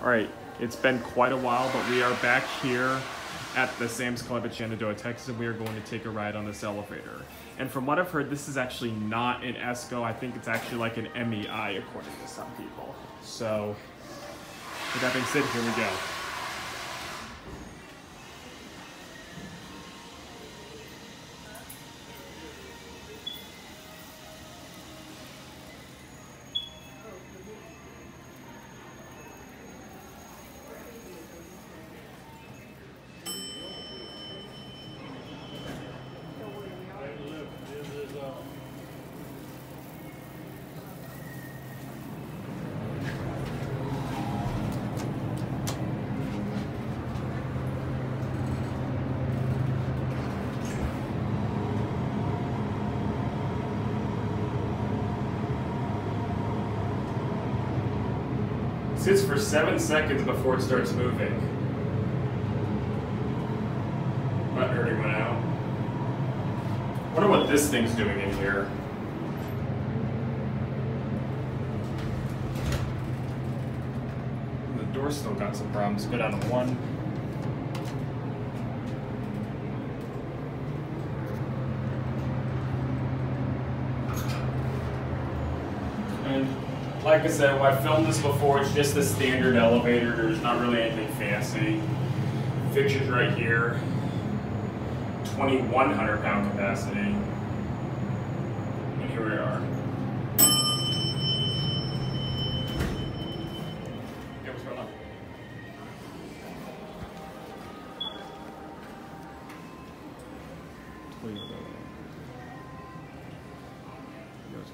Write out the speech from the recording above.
All right, it's been quite a while, but we are back here at the Sam's Club at Shenandoah, Texas, and we are going to take a ride on this elevator. And from what I've heard, this is actually not an ESCO. I think it's actually like an MEI, according to some people. So, with that being said, here we go. Sits for seven seconds before it starts moving. Button already went out. Wonder what this thing's doing in here. The door still got some problems. Go down to one. And like I said, I filmed this before. It's just a standard elevator. There's not really anything fancy. Fixtures right here. 2,100 pound capacity. And here we are. Okay, what's